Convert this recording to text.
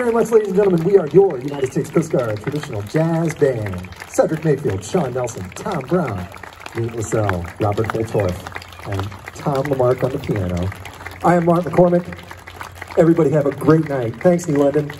very much, ladies and gentlemen. We are your United States Coast Guard traditional jazz band. Cedric Mayfield, Sean Nelson, Tom Brown, Nate Lassell, Robert Holtorf, and Tom Lamarck on the piano. I am Mark McCormick. Everybody have a great night. Thanks, New London.